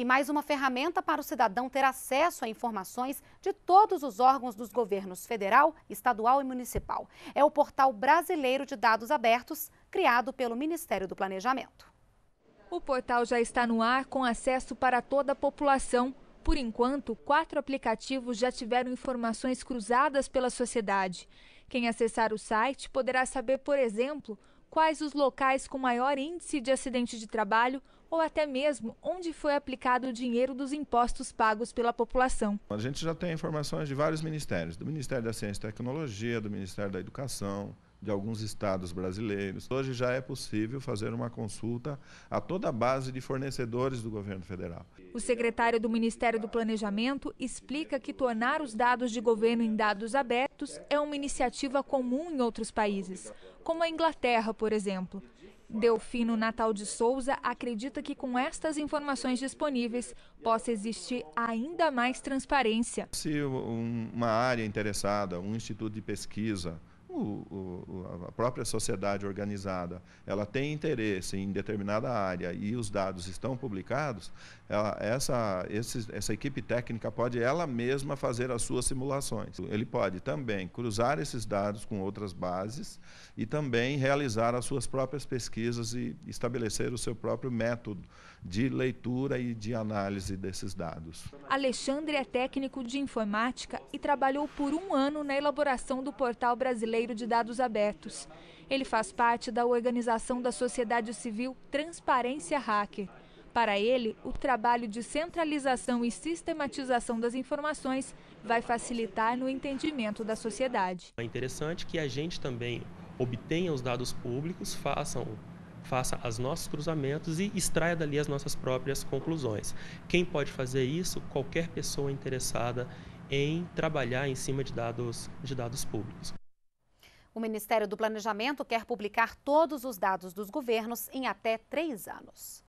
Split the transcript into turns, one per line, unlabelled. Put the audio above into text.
e mais uma ferramenta para o cidadão ter acesso a informações de todos os órgãos dos governos federal, estadual e municipal. É o Portal Brasileiro de Dados Abertos, criado pelo Ministério do Planejamento.
O portal já está no ar com acesso para toda a população. Por enquanto, quatro aplicativos já tiveram informações cruzadas pela sociedade. Quem acessar o site poderá saber, por exemplo, quais os locais com maior índice de acidente de trabalho ou até mesmo onde foi aplicado o dinheiro dos impostos pagos pela população.
A gente já tem informações de vários ministérios, do Ministério da Ciência e Tecnologia, do Ministério da Educação, de alguns estados brasileiros. Hoje já é possível fazer uma consulta a toda a base de fornecedores do governo federal.
O secretário do Ministério do Planejamento explica que tornar os dados de governo em dados abertos é uma iniciativa comum em outros países, como a Inglaterra, por exemplo. Delfino Natal de Souza acredita que com estas informações disponíveis possa existir ainda mais transparência.
Se uma área interessada, um instituto de pesquisa, o, a própria sociedade organizada ela tem interesse em determinada área e os dados estão publicados, ela, essa, esse, essa equipe técnica pode ela mesma fazer as suas simulações. Ele pode também cruzar esses dados com outras bases e também realizar as suas próprias pesquisas e estabelecer o seu próprio método de leitura e de análise desses dados.
Alexandre é técnico de informática e trabalhou por um ano na elaboração do portal brasileiro de dados abertos. Ele faz parte da organização da sociedade civil Transparência Hacker. Para ele, o trabalho de centralização e sistematização das informações vai facilitar no entendimento da sociedade.
É interessante que a gente também obtenha os dados públicos, façam faça os nossos cruzamentos e extraia dali as nossas próprias conclusões. Quem pode fazer isso? Qualquer pessoa interessada em trabalhar em cima de dados, de dados públicos.
O Ministério do Planejamento quer publicar todos os dados dos governos em até três anos.